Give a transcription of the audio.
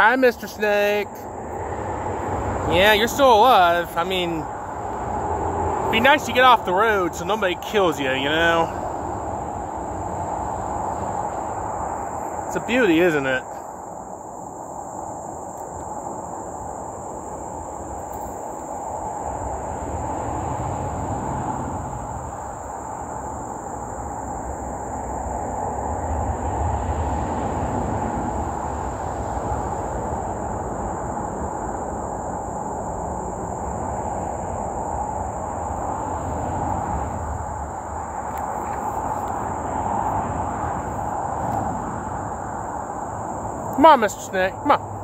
Hi, Mr. Snake. Yeah, you're still alive. I mean, be nice to get off the road so nobody kills you, you know? It's a beauty, isn't it? Ma mężczyznę, ma.